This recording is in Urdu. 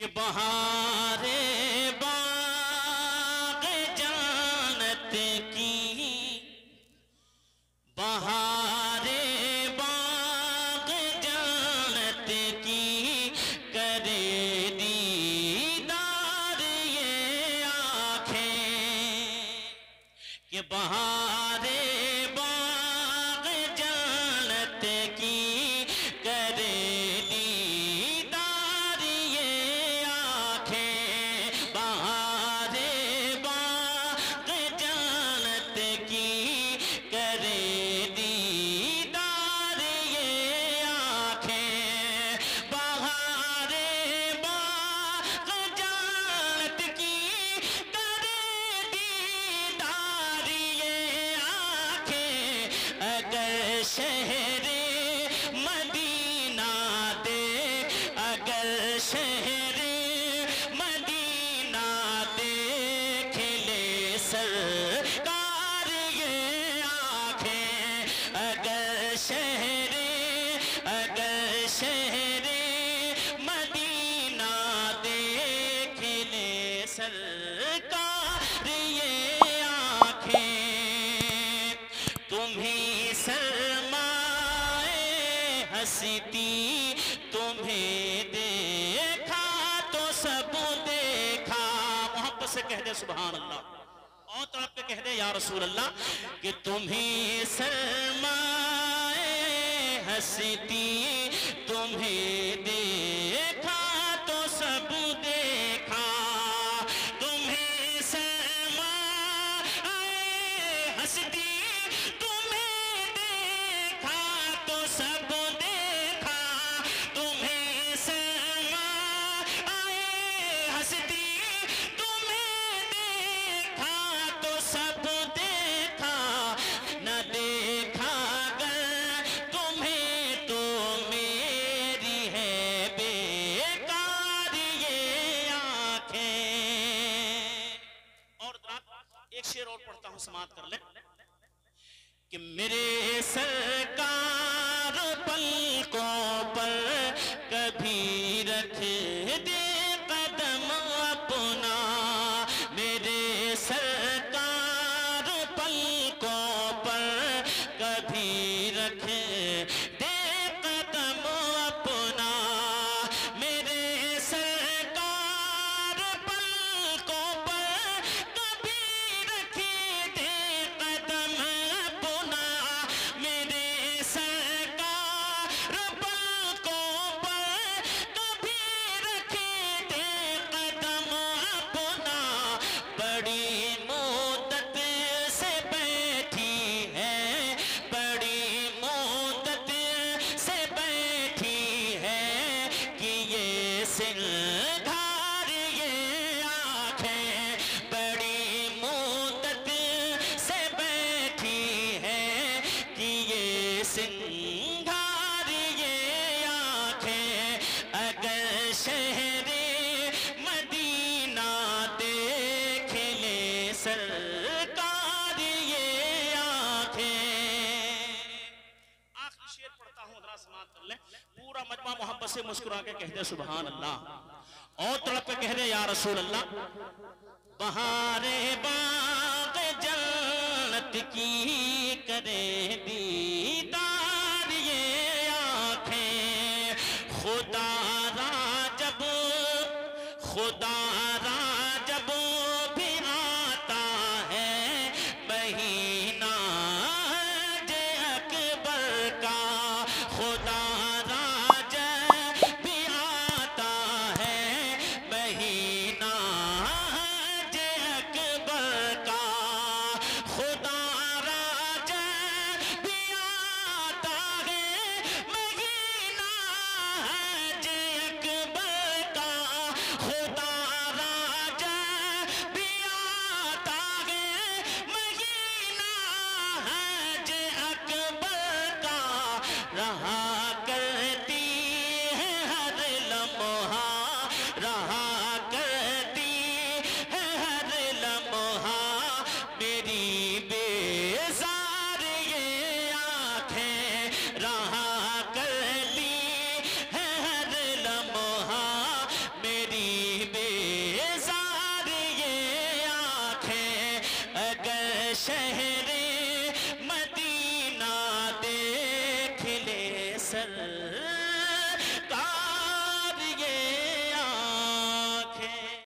کہ بہار باغ جانت کی بہار باغ جانت کی کرے دیدار یہ آنکھیں کہ بہار کہہ دے سبحان اللہ۔ اور تو آپ کے کہہ دے، یا رسول اللہ، کہ تمہیں سرمائے ہستی، تمہیں دے ایک شعر اور پڑھتا ہوں، سماعت کر لیں۔ کہ میرے سرکار پلکوں پر کبھی رکھ دے قدم اپنا۔ میرے سرکار پلکوں پر کبھی رکھ سامان کر لیں پورا مجمع محبت سے مسکرا کے کہہ دے سبحان اللہ اور تڑپ پہ کہہ دے، یا رسول اللہ، بہار باغ جلت کی کرے دیدار یہ آنکھیں۔ خدا را جب، خدا